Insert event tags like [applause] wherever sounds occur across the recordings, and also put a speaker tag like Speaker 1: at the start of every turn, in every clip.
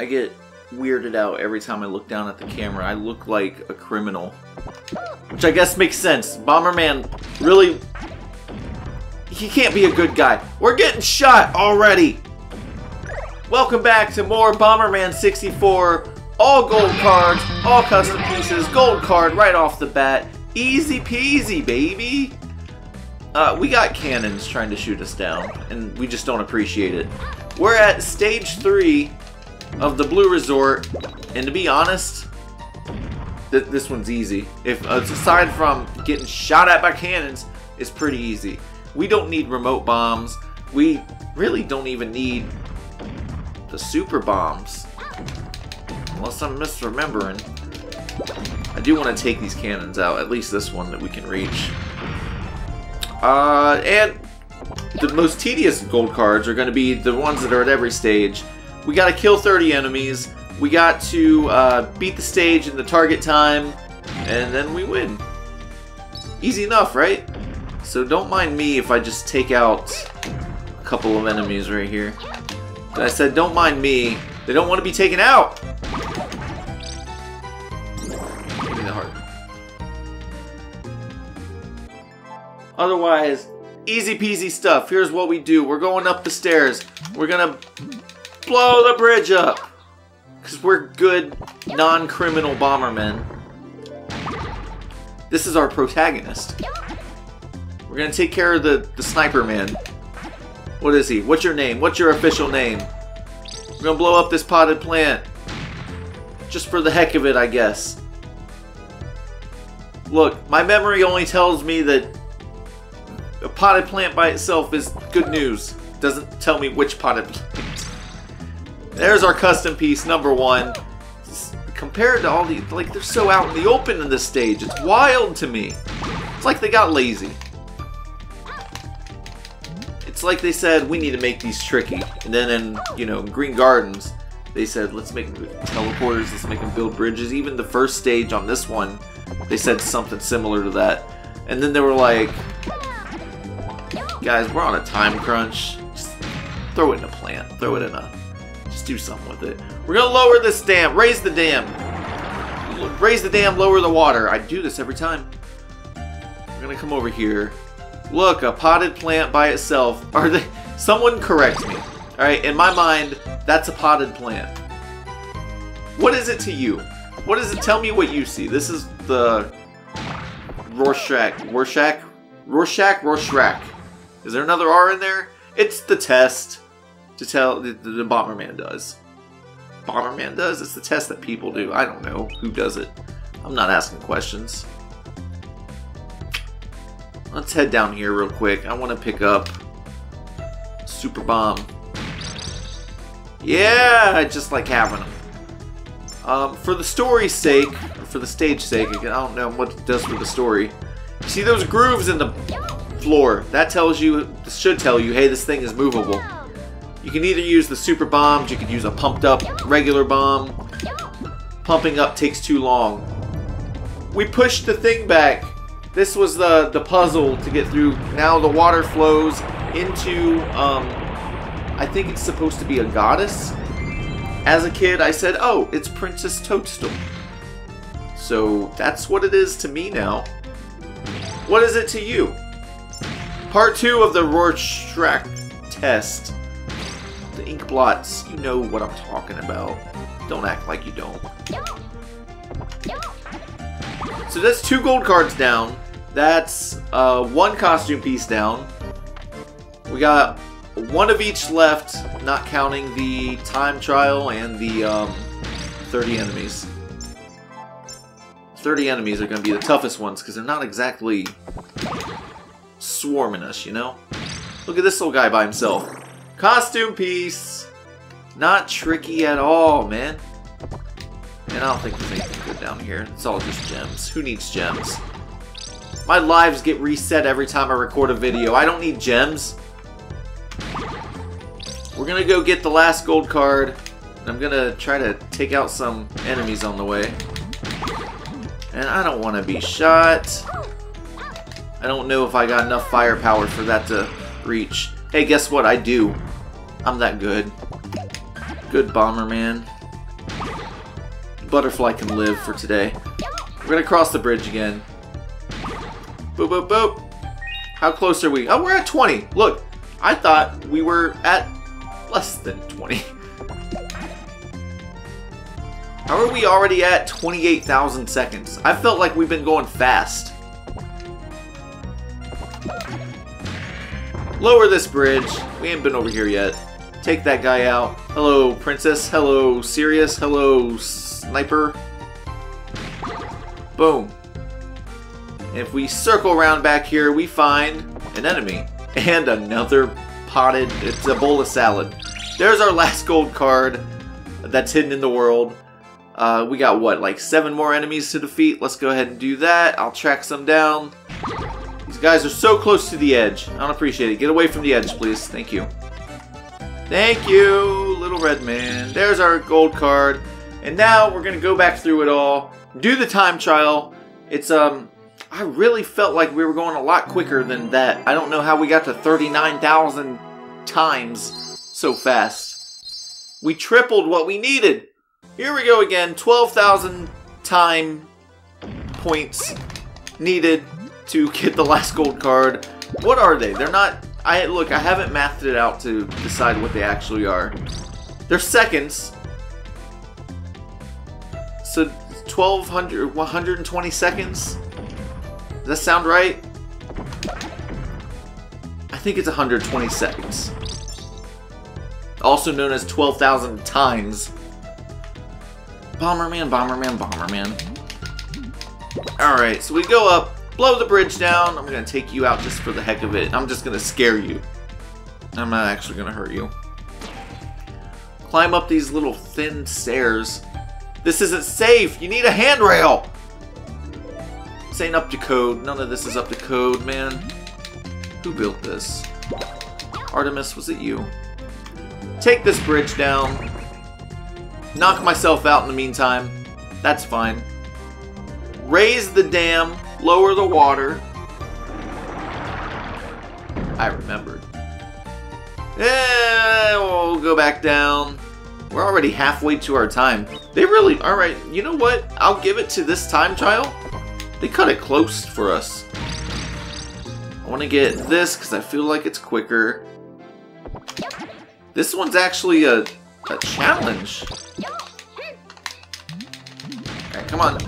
Speaker 1: I get weirded out every time I look down at the camera. I look like a criminal. Which I guess makes sense. Bomberman really... He can't be a good guy. We're getting shot already! Welcome back to more Bomberman 64. All gold cards, all custom pieces, gold card right off the bat. Easy peasy, baby! Uh, we got cannons trying to shoot us down, and we just don't appreciate it. We're at stage 3 of the Blue Resort, and to be honest, th this one's easy. If uh, Aside from getting shot at by cannons, it's pretty easy. We don't need remote bombs. We really don't even need the super bombs. Unless I'm misremembering. I do want to take these cannons out, at least this one that we can reach. Uh, and the most tedious gold cards are going to be the ones that are at every stage. We got to kill 30 enemies. We got to uh, beat the stage in the target time, and then we win. Easy enough, right? So don't mind me if I just take out a couple of enemies right here. I said don't mind me. They don't want to be taken out. Give me the heart. Otherwise, easy peasy stuff. Here's what we do. We're going up the stairs. We're gonna blow the bridge up. Because we're good, non-criminal bombermen. This is our protagonist. We're gonna take care of the, the sniper man. What is he? What's your name? What's your official name? We're gonna blow up this potted plant. Just for the heck of it, I guess. Look, my memory only tells me that a potted plant by itself is good news. Doesn't tell me which potted plant. There's our custom piece, number one. Compared to all the, like, they're so out in the open in this stage. It's wild to me. It's like they got lazy. It's like they said, we need to make these tricky. And then in, you know, Green Gardens, they said, let's make teleporters, let's make them build bridges. Even the first stage on this one, they said something similar to that. And then they were like, guys, we're on a time crunch. Just throw it in a plant. Throw it in a... Do something with it. We're gonna lower this dam. Raise the dam. Raise the dam, lower the water. I do this every time. We're gonna come over here. Look, a potted plant by itself. [laughs] Are they... Someone correct me. Alright, in my mind, that's a potted plant. What is it to you? What is it? Tell me what you see. This is the... Rorschach. Rorschach? Rorschach? Rorschach. Is there another R in there? It's the test to tell the, the Bomberman does. Bomberman does? It's the test that people do. I don't know who does it. I'm not asking questions. Let's head down here real quick. I want to pick up Super Bomb. Yeah, I just like having them. Um, for the story's sake, or for the stage sake, I don't know what it does for the story. See those grooves in the floor? That tells you, should tell you, hey, this thing is movable. You can either use the super bombs, you could use a pumped up regular bomb. Pumping up takes too long. We pushed the thing back. This was the, the puzzle to get through. Now the water flows into, um, I think it's supposed to be a goddess. As a kid, I said, oh, it's Princess Toadstool. So that's what it is to me now. What is it to you? Part 2 of the Rorschach test. The ink blots, you know what I'm talking about. Don't act like you don't. So that's two gold cards down. That's uh, one costume piece down. We got one of each left, not counting the time trial and the um, 30 enemies. 30 enemies are going to be the toughest ones because they're not exactly swarming us, you know? Look at this little guy by himself. Costume piece! Not tricky at all, man. And I don't think there's anything good down here. It's all just gems. Who needs gems? My lives get reset every time I record a video. I don't need gems. We're gonna go get the last gold card. I'm gonna try to take out some enemies on the way. And I don't want to be shot. I don't know if I got enough firepower for that to reach. Hey, guess what? I do. I'm that good. Good Bomberman. butterfly can live for today. We're gonna cross the bridge again. Boop, boop, boop. How close are we? Oh, we're at 20. Look, I thought we were at less than 20. How are we already at 28,000 seconds? I felt like we've been going fast. Lower this bridge. We ain't been over here yet. Take that guy out. Hello, Princess. Hello, Sirius. Hello, Sniper. Boom. If we circle around back here, we find an enemy. And another potted, it's a bowl of salad. There's our last gold card that's hidden in the world. Uh, we got, what, like seven more enemies to defeat? Let's go ahead and do that. I'll track some down. These guys are so close to the edge. I don't appreciate it. Get away from the edge, please. Thank you. Thank you, little red man. There's our gold card. And now we're going to go back through it all, do the time trial. It's, um, I really felt like we were going a lot quicker than that. I don't know how we got to 39,000 times so fast. We tripled what we needed. Here we go again. 12,000 time points needed to get the last gold card. What are they? They're not I look, I haven't mathed it out to decide what they actually are. They're seconds. So 1200 120 seconds? Does that sound right? I think it's 120 seconds. Also known as 12,000 times. Bomberman, Bomberman, Bomberman. Alright, so we go up blow the bridge down. I'm gonna take you out just for the heck of it. I'm just gonna scare you. I'm not actually gonna hurt you. Climb up these little thin stairs. This isn't safe. You need a handrail. This ain't up to code. None of this is up to code, man. Who built this? Artemis, was it you? Take this bridge down. Knock myself out in the meantime. That's fine. Raise the dam lower the water. I remembered. Eh, we'll go back down. We're already halfway to our time. They really, alright, you know what? I'll give it to this time trial. They cut it close for us. I want to get this because I feel like it's quicker. This one's actually a, a challenge. Come on.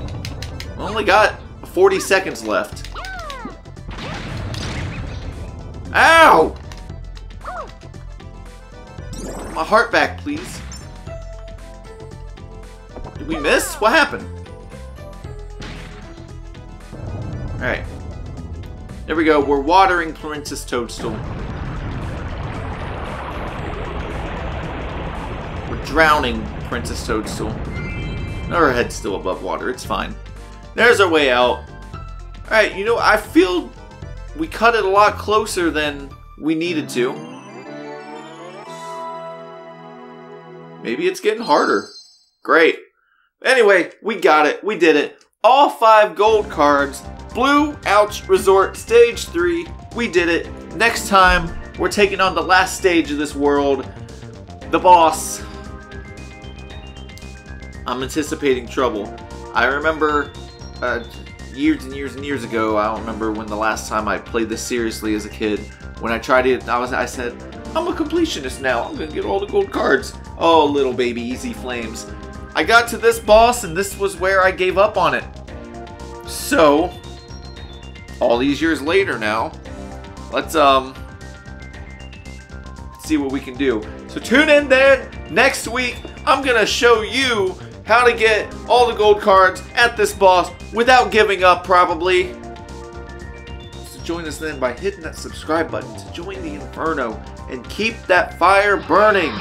Speaker 1: only got 40 seconds left. Ow! My heart back, please. Did we miss? What happened? Alright. There we go. We're watering Princess Toadstool. We're drowning Princess Toadstool. Her head's still above water. It's fine. There's our way out. Alright, you know, I feel we cut it a lot closer than we needed to. Maybe it's getting harder. Great. Anyway, we got it. We did it. All five gold cards. Blue Ouch Resort Stage 3. We did it. Next time, we're taking on the last stage of this world. The boss. I'm anticipating trouble. I remember uh, years and years and years ago. I don't remember when the last time I played this seriously as a kid. When I tried it, I was I said, I'm a completionist now. I'm gonna get all the gold cards. Oh, little baby, EZ Flames. I got to this boss, and this was where I gave up on it. So, all these years later now, let's um see what we can do. So tune in then next week. I'm gonna show you how to get all the gold cards at this boss without giving up, probably. So join us then by hitting that subscribe button to join the Inferno and keep that fire burning.